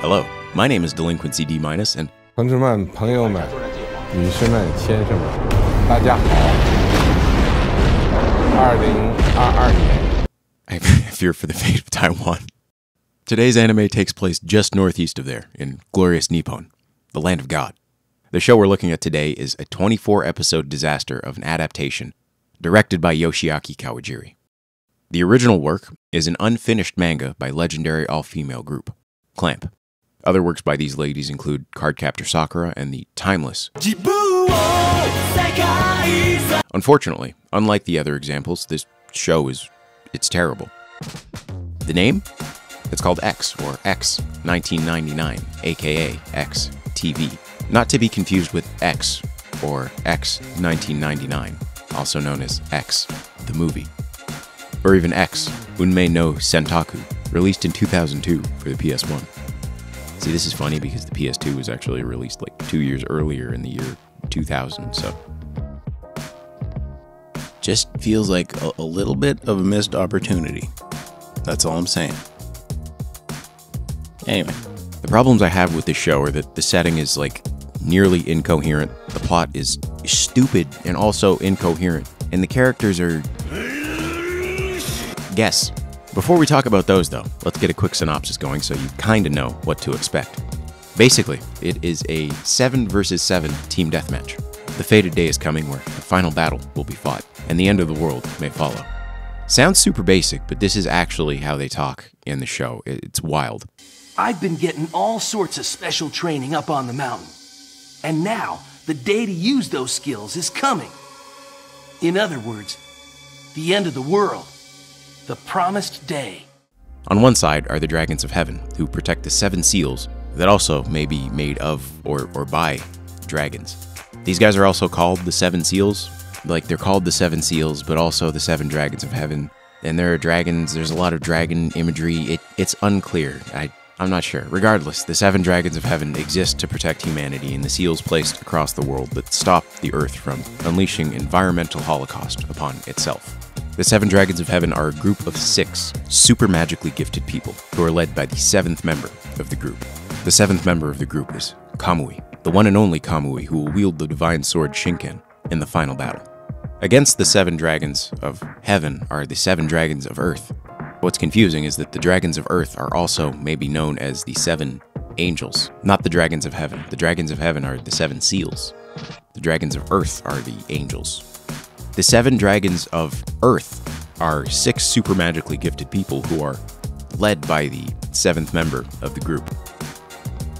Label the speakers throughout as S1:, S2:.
S1: Hello, my name is Delinquency D minus, and
S2: 同志们、朋友们、女士们、先生们，大家好！二零二二年，
S1: I fear for the fate of Taiwan. Today's anime takes place just northeast of there, in glorious Nippon, the land of God. The show we're looking at today is a 24 episode disaster of an adaptation directed by Yoshiaki Kawajiri. The original work is an unfinished manga by legendary all female group, Clamp. Other works by these ladies include Cardcaptor Sakura and the timeless. Unfortunately, unlike the other examples, this show is it's terrible. The name? It's called X or X 1999, aka X TV. Not to be confused with X or X 1999, also known as X the movie. Or even X Unmei no Sentaku, released in 2002 for the PS1. See, this is funny because the PS2 was actually released like two years earlier in the year 2000, so.
S3: Just feels like a, a little bit of a missed opportunity. That's all I'm saying. Anyway,
S1: The problems I have with this show are that the setting is like nearly incoherent, the plot is stupid and also incoherent, and the characters are. Guess. Before we talk about those, though, let's get a quick synopsis going so you kinda know what to expect. Basically, it is a 7 versus 7 team deathmatch. The fated day is coming where the final battle will be fought, and the end of the world may follow. Sounds super basic, but this is actually how they talk in the show. It's wild.
S4: I've been getting all sorts of special training up on the mountain. And now, the day to use those skills is coming. In other words, the end of the world. The promised day.
S1: On one side are the dragons of heaven, who protect the seven seals that also may be made of or, or by dragons. These guys are also called the seven seals. Like they're called the seven seals, but also the seven dragons of heaven. And there are dragons, there's a lot of dragon imagery. It, it's unclear. I, I'm not sure. Regardless, the seven dragons of heaven exist to protect humanity and the seals placed across the world that stop the earth from unleashing environmental holocaust upon itself. The Seven Dragons of Heaven are a group of six super magically gifted people who are led by the seventh member of the group. The seventh member of the group is Kamui, the one and only Kamui who will wield the divine sword Shinken in the final battle. Against the seven dragons of heaven are the seven dragons of earth. What's confusing is that the dragons of earth are also maybe known as the seven angels, not the dragons of heaven. The dragons of heaven are the seven seals. The dragons of earth are the angels. The seven dragons of Earth are six super magically gifted people who are led by the seventh member of the group.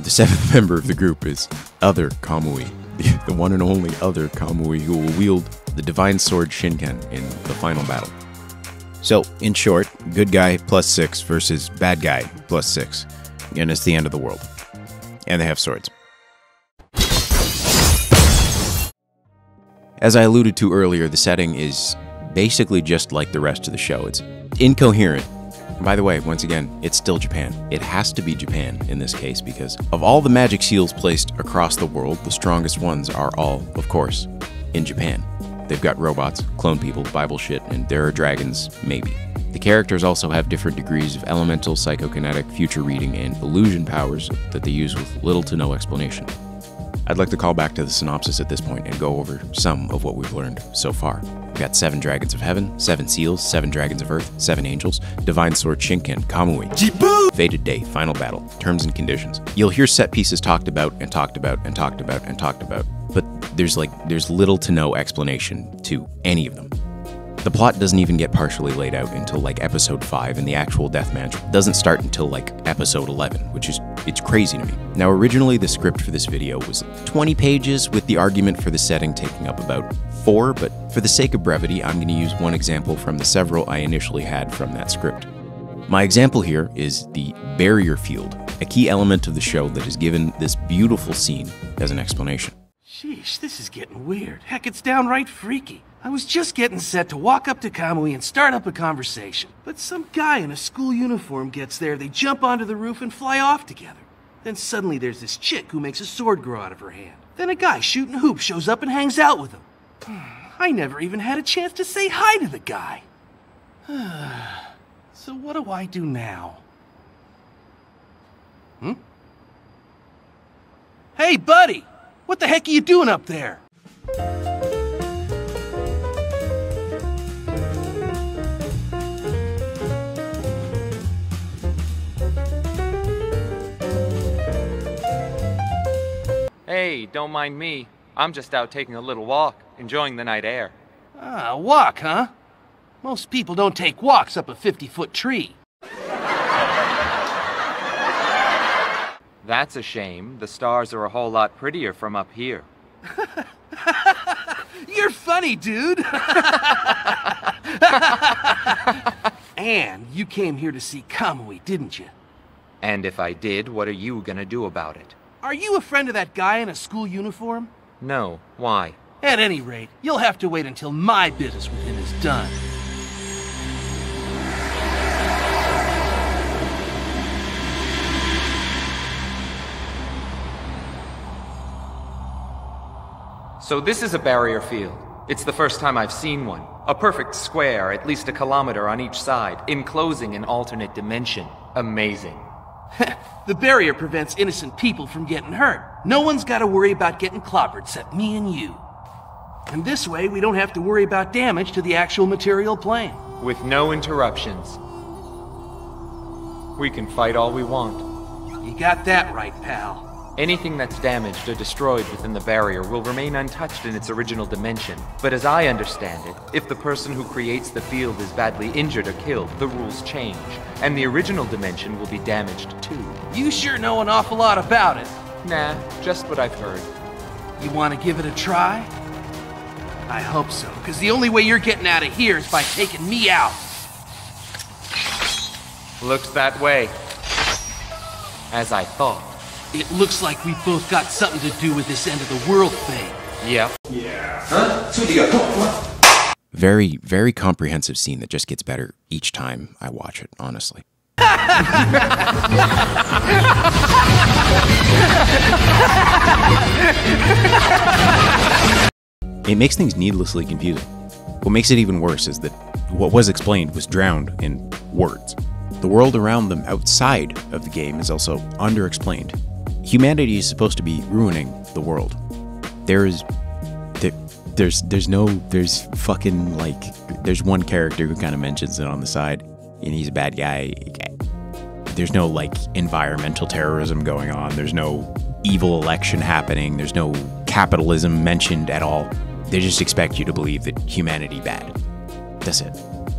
S1: The seventh member of the group is Other Kamui, the, one and only Other Kamui who will wield the divine sword Shinken in the final battle. So, in short, good guy plus six versus bad guy plus six, and it's the end of the world. And they have swords. As I alluded to earlier, the setting is basically just like the rest of the show. It's incoherent. By the way, once again, it's still Japan. It has to be Japan in this case because of all the magic seals placed across the world, the strongest ones are all, of course, in Japan. They've got robots, clone people, Bible shit, and there are dragons, maybe. The characters also have different degrees of elemental, psychokinetic, future reading, and illusion powers that they use with little to no explanation. I'd like to call back to the synopsis at this point and go over some of what we've learned so far. We've got seven dragons of heaven, seven seals, seven dragons of earth, seven angels, divine sword Shinken, Kamui, fated day, final battle, terms and conditions. You'll hear set pieces talked about and talked about and talked about and talked about, but there's like there's little to no explanation to any of them. The plot doesn't even get partially laid out until like episode 5 and the actual deathmatch doesn't start until like episode 11, which is it's crazy to me. Now originally the script for this video was 20 pages with the argument for the setting taking up about 4, but for the sake of brevity, I'm going to use one example from the several I initially had from that script. My example here is the barrier field, a key element of the show that is given this beautiful scene as an explanation.
S4: Sheesh, this is getting weird. Heck, it's downright freaky. I was just getting set to walk up to Kamui and start up a conversation. But some guy in a school uniform gets there, they jump onto the roof and fly off together. Then suddenly there's this chick who makes a sword grow out of her hand. Then a guy shooting hoops shows up and hangs out with him. I never even had a chance to say hi to the guy. so what do I do now? Hmm? Hey, buddy! What the heck are you doing up there?
S5: Hey, don't mind me. I'm just out taking a little walk, enjoying the night air.
S4: Ah, a walk, huh? Most people don't take walks up a 50 foot tree.
S5: That's a shame. The stars are a whole lot prettier from up here.
S4: You're funny, dude! and you came here to see Kamui, didn't you?
S5: And if I did, what are you gonna do about it?
S4: Are you a friend of that guy in a school uniform?
S5: No. Why?
S4: At any rate, you'll have to wait until my business with him is done.
S5: So this is a barrier field. It's the first time I've seen one. A perfect square, at least a kilometer on each side, enclosing an alternate dimension. Amazing.
S4: the barrier prevents innocent people from getting hurt. No one's got to worry about getting clobbered except me and you. And this way, we don't have to worry about damage to the actual material plane.
S5: With no interruptions. We can fight all we want.
S4: You got that right, pal.
S5: Anything that's damaged or destroyed within the barrier will remain untouched in its original dimension. But as I understand it, if the person who creates the field is badly injured or killed, the rules change, and the original dimension will be damaged too.
S4: You sure know an awful lot about it.
S5: Nah, just what I've heard.
S4: You want to give it a try? I hope so, because the only way you're getting out of here is by taking me out.
S5: Looks that way. As I thought.
S4: It looks like we both got something to do with this end of the world thing.
S5: Yep.
S1: Very, very comprehensive scene that just gets better each time I watch it, honestly. it makes things needlessly confusing. What makes it even worse is that what was explained was drowned in words. The world around them outside of the game is also underexplained. Humanity is supposed to be ruining the world. There is there, there's there's no there's fucking like there's one character who kind of mentions it on the side and he's a bad guy. There's no like environmental terrorism going on. There's no evil election happening. There's no capitalism mentioned at all. They just expect you to believe that humanity bad. That's it.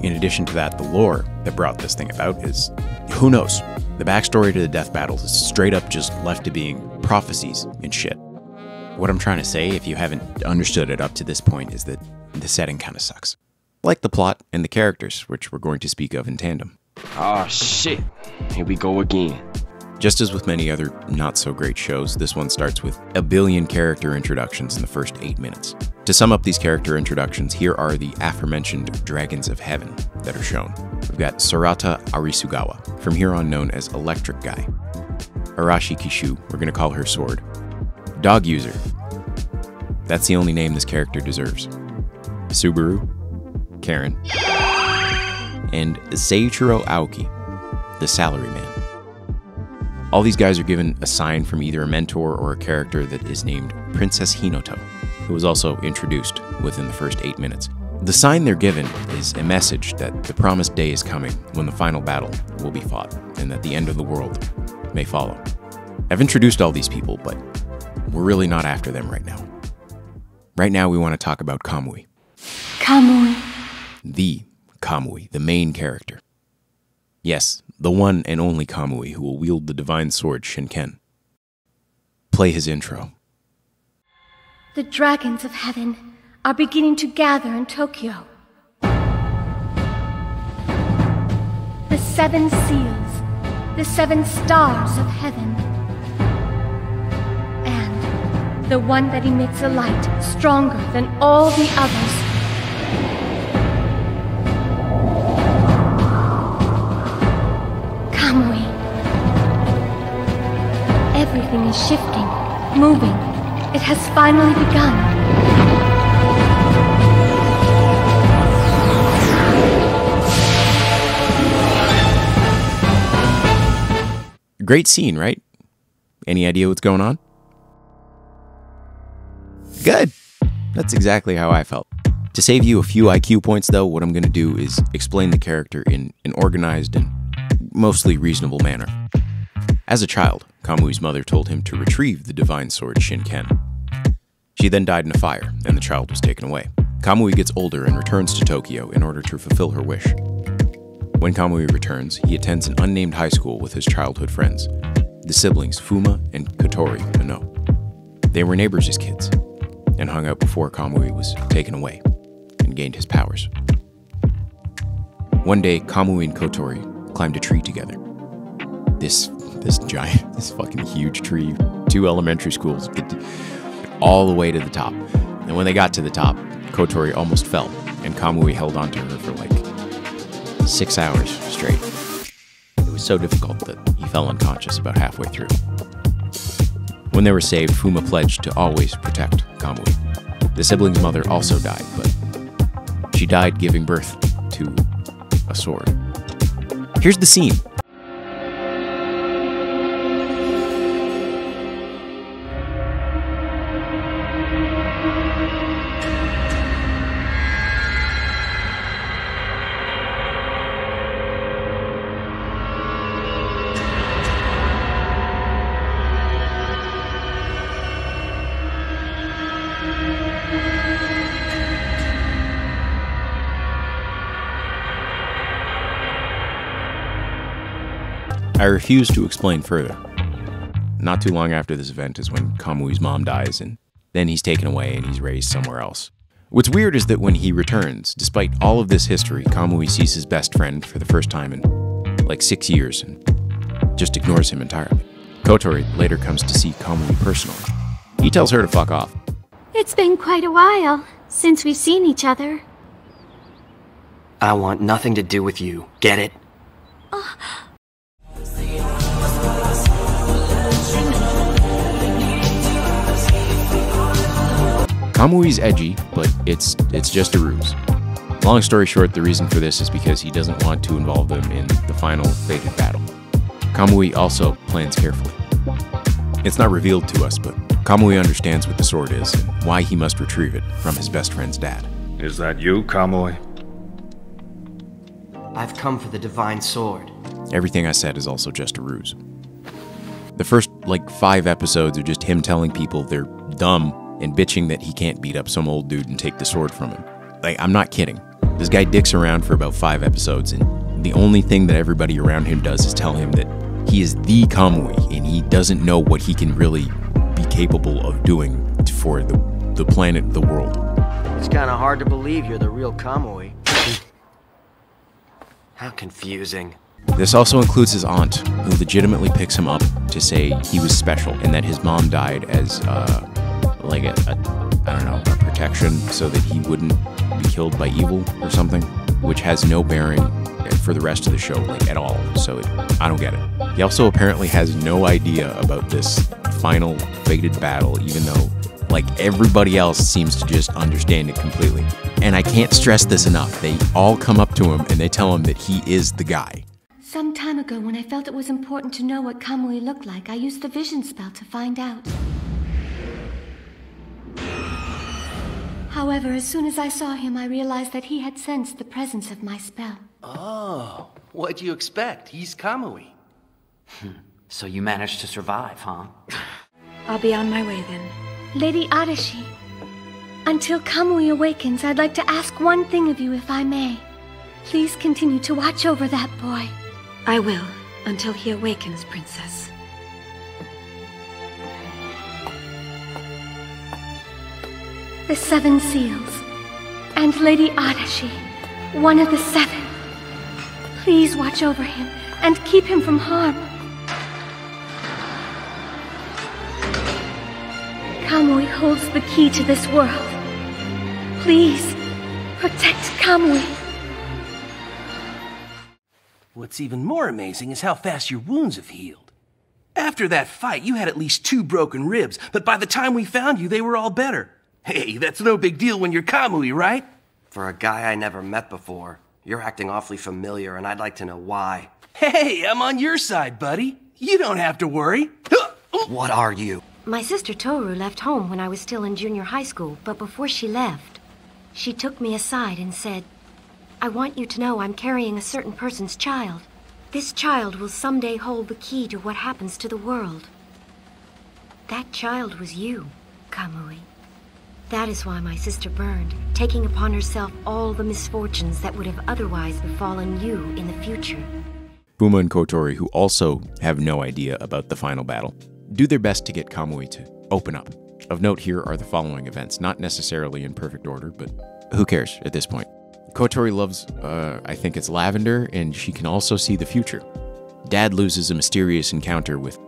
S1: In addition to that, the lore that brought this thing about is who knows? The backstory to the death battles is straight up just left to being prophecies and shit. What I'm trying to say, if you haven't understood it up to this point, is that the setting kind of sucks. Like the plot and the characters, which we're going to speak of in tandem.
S6: Oh shit. Here we go again.
S1: Just as with many other not so great shows, this one starts with a billion character introductions in the first eight minutes. To sum up these character introductions, here are the aforementioned Dragons of Heaven that are shown. We've got Sorata Arisugawa, from here on known as Electric Guy. Arashi Kishu, we're going to call her Sword. Dog User. That's the only name this character deserves. Subaru, Karen, and Seiichiro Aoki, the Salaryman. All these guys are given a sign from either a mentor or a character that is named Princess Hinoto, who was also introduced within the first eight minutes. The sign they're given is a message that the promised day is coming when the final battle will be fought and that the end of the world may follow. I've introduced all these people, but we're really not after them right now. Right now, we want to talk about Kamui.
S7: Kamui.
S1: The Kamui, the main character. Yes, the one and only Kamui who will wield the divine sword Shinken. Play his intro.
S7: The dragons of heaven are beginning to gather in Tokyo. The seven seals, the seven stars of heaven, and the one that emits a light stronger than all the others. Everything is shifting, moving. It has finally begun.
S1: Great scene, right? Any idea what's going on? Good. That's exactly how I felt. To save you a few IQ points, though, what I'm going to do is explain the character in an organized and mostly reasonable manner. As a child, Kamui's mother told him to retrieve the divine sword Shinken. She then died in a fire, and the child was taken away. Kamui gets older and returns to Tokyo in order to fulfill her wish. When Kamui returns, he attends an unnamed high school with his childhood friends, the siblings Fuma and Kotori Monou. They were neighbors as kids, and hung out before Kamui was taken away and gained his powers. One day, Kamui and Kotori climbed a tree together. This this giant, this fucking huge tree, two elementary schools, all the way to the top. And when they got to the top, Kotori almost fell, and Kamui held onto her for like six hours straight. It was so difficult that he fell unconscious about halfway through. When they were saved, Fuma pledged to always protect Kamui. The sibling's mother also died, but she died giving birth to a sword. Here's the scene. I refuse to explain further. Not too long after this event is when Kamui's mom dies, and then he's taken away and he's raised somewhere else. What's weird is that when he returns, despite all of this history, Kamui sees his best friend for the first time in like six years and just ignores him entirely. Kotori later comes to see Kamui personally. He tells her to fuck off.
S7: It's been quite a while since we've seen each other.
S8: I want nothing to do with you. Get it?
S1: Oh, Kamui's edgy, but it's it's just a ruse. Long story short, the reason for this is because he doesn't want to involve them in the final fated battle. Kamui also plans carefully. It's not revealed to us, but Kamui understands what the sword is and why he must retrieve it from his best friend's dad.
S9: Is that you, Kamui?
S8: I've come for the divine sword.
S1: Everything I said is also just a ruse. The first, like, five episodes are just him telling people they're dumb and bitching that he can't beat up some old dude and take the sword from him. Like, I'm not kidding. This guy dicks around for about five episodes, and the only thing that everybody around him does is tell him that he is the Kamui, and he doesn't know what he can really be capable of doing for the, the planet, the world.
S8: It's kind of hard to believe you're the real Kamui. How confusing.
S1: This also includes his aunt, who legitimately picks him up to say he was special and that his mom died as, uh, like a, a, I don't know, a protection so that he wouldn't be killed by evil or something, which has no bearing for the rest of the show, like at all. So it, I don't get it. He also apparently has no idea about this final fated battle, even though, like, everybody else seems to just understand it completely. And I can't stress this enough. They all come up to him and they tell him that he is the guy.
S7: Some time ago, when I felt it was important to know what Kamui looked like, I used the vision spell to find out. However, as soon as I saw him, I realized that he had sensed the presence of my spell.
S4: Oh, what'd you expect? He's Kamui.
S10: So you managed to survive, huh?
S7: I'll be on my way then. Lady Arashi, until Kamui awakens, I'd like to ask one thing of you, if I may. Please continue to watch over that boy.
S11: I will, until he awakens, Princess.
S7: The Seven Seals. And Lady Arashi, one of the seven. Please watch over him and keep him from harm. Kamui holds the key to this world. Please, protect Kamui.
S4: What's even more amazing is how fast your wounds have healed. After that fight, you had at least two broken ribs, but by the time we found you, they were all better. Hey, that's no big deal when you're Kamui, right?
S8: For a guy I never met before, you're acting awfully familiar, and I'd like to know why.
S4: Hey, I'm on your side, buddy. You don't have to worry.
S8: What are you?
S11: My sister Toru left home when I was still in junior high school, but before she left, she took me aside and said, I want you to know I'm carrying a certain person's child. This child will someday hold the key to what happens to the world. That child was you, Kamui. That is why my sister burned, taking upon herself all the misfortunes that would have otherwise befallen you in the future.
S1: Fuma and Kotori, who also have no idea about the final battle, do their best to get Kamui to open up. Of note here are the following events, not necessarily in perfect order, but who cares at this point? Kotori loves, uh, I think it's lavender, and she can also see the future. Dad loses a mysterious encounter with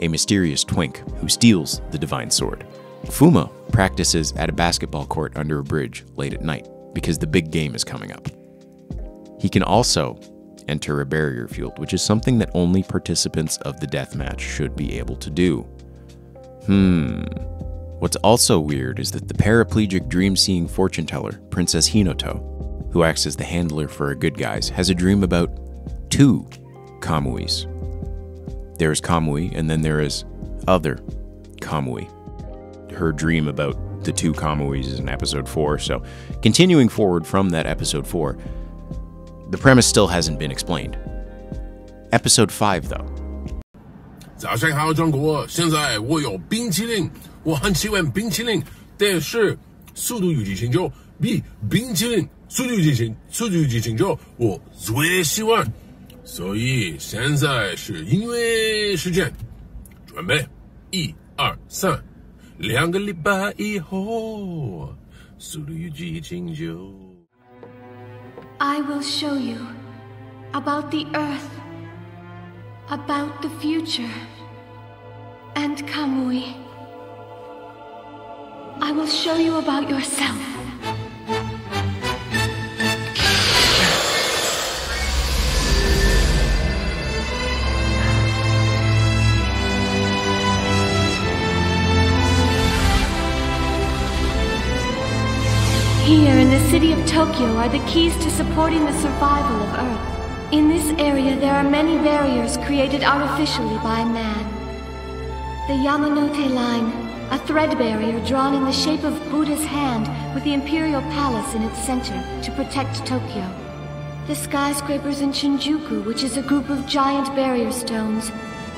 S1: a mysterious twink who steals the divine sword. Fuma practices at a basketball court under a bridge late at night because the big game is coming up. He can also enter a barrier field, which is something that only participants of the death match should be able to do. Hmm. What's also weird is that the paraplegic dream seeing fortune teller, Princess Hinoto, who acts as the handler for our good guys, has a dream about two Kamuis. There is Kamui, and then there is other Kamui Her dream about the two Kamuis is in episode 4, so continuing forward from that episode 4, the premise still hasn't been explained. Episode 5, though.
S12: 早上好，中国！现在我有冰淇淋，我很喜欢冰淇淋，但是《速度与激情九》比冰淇淋《速度与激情》《速度与激情九》我最喜欢，所以现在是音乐时间，准备，一二三， 两个礼拜以后，《速度与激情九》。
S7: I will show you about the earth, about the future, and Kamui. I will show you about yourself. Tokyo are the keys to supporting the survival of Earth. In this area, there are many barriers created artificially by man. The Yamanote Line, a thread barrier drawn in the shape of Buddha's hand with the Imperial Palace in its center to protect Tokyo. The skyscrapers in Shinjuku, which is a group of giant barrier stones,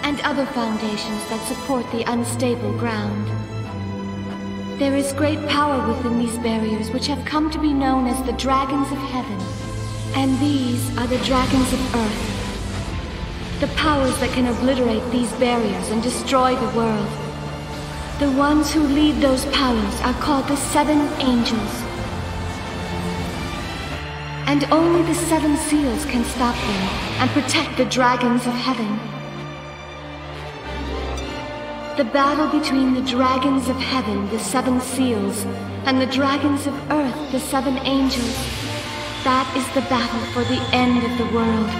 S7: and other foundations that support the unstable ground. There is great power within these barriers which have come to be known as the Dragons of Heaven. And these are the Dragons of Earth. The powers that can obliterate these barriers and destroy the world. The ones who lead those powers are called the Seven Angels. And only the Seven Seals can stop them and protect the Dragons of Heaven. The battle between the dragons of heaven, the seven seals, and the dragons of earth, the seven angels. That is the battle for the end of the world.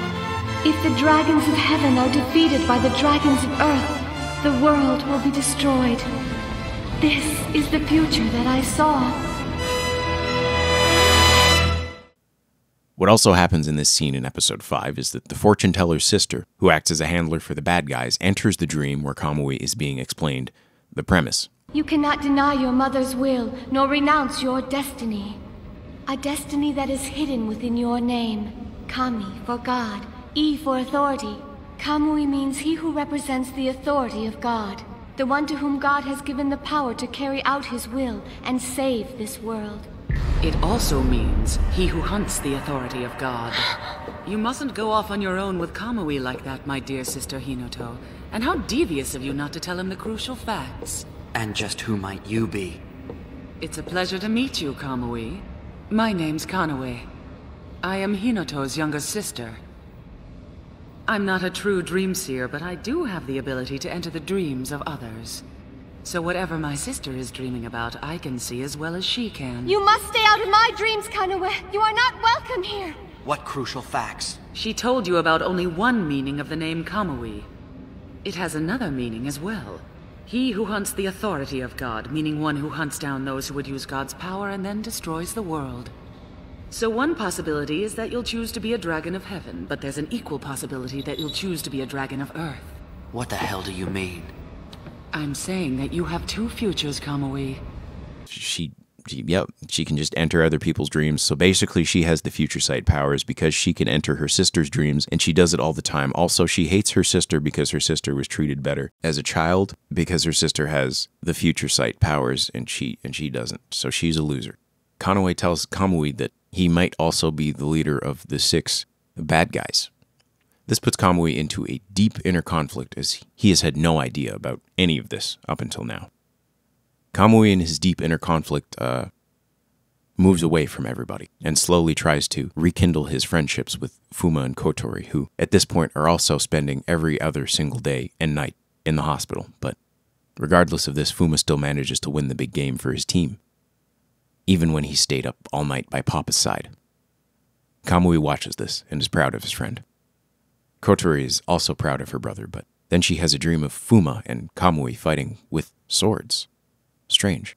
S7: If the dragons of heaven are defeated by the dragons of earth, the world will be destroyed. This is the future that I saw.
S1: What also happens in this scene in episode 5 is that the fortune teller's sister, who acts as a handler for the bad guys, enters the dream where Kamui is being explained. The premise.
S7: You cannot deny your mother's will, nor renounce your destiny. A destiny that is hidden within your name. Kami for God, E for authority. Kamui means he who represents the authority of God, the one to whom God has given the power to carry out his will and save this world.
S13: It also means he who hunts the authority of God. You mustn't go off on your own with Kamui like that, my dear sister Hinoto. And how devious of you not to tell him the crucial facts.
S10: And just who might you be?
S13: It's a pleasure to meet you, Kamui. My name's Kanoe. I am Hinoto's younger sister. I'm not a true dream seer, but I do have the ability to enter the dreams of others. So whatever my sister is dreaming about, I can see as well as she can.
S7: You must stay out of my dreams, Kanoe. You are not welcome here.
S10: What crucial facts?
S13: She told you about only one meaning of the name Kamui. It has another meaning as well. He who hunts the authority of God, meaning one who hunts down those who would use God's power and then destroys the world. So one possibility is that you'll choose to be a dragon of heaven, but there's an equal possibility that you'll choose to be a dragon of earth.
S10: What the hell do you mean?
S13: I'm saying that you have two futures, Kamui.
S1: She, she, yep, she can just enter other people's dreams. So basically, she has the future sight powers because she can enter her sister's dreams, and she does it all the time. Also, she hates her sister because her sister was treated better as a child because her sister has the future sight powers and she and she doesn't. So she's a loser. Kanoe tells Kamui that he might also be the leader of the six bad guys. This puts Kamui into a deep inner conflict as he has had no idea about any of this up until now. Kamui, in his deep inner conflict, uh, moves away from everybody and slowly tries to rekindle his friendships with Fuma and Kotori, who at this point are also spending every other single day and night in the hospital. But regardless of this, Fuma still manages to win the big game for his team, even when he stayed up all night by Papa's side. Kamui watches this and is proud of his friend. Kotori is also proud of her brother, but then she has a dream of Fuma and Kamui fighting with swords. Strange.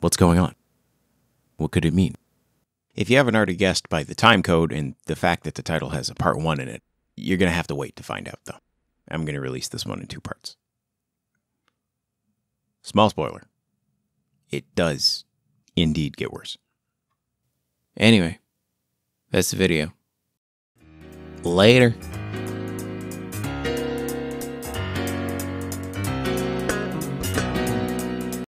S1: What's going on? What could it mean? If you haven't already guessed by the time code and the fact that the title has a part one in it, you're going to have to wait to find out, though. I'm going to release this one in two parts. Small spoiler. It does indeed get worse. Anyway, that's the video. Later.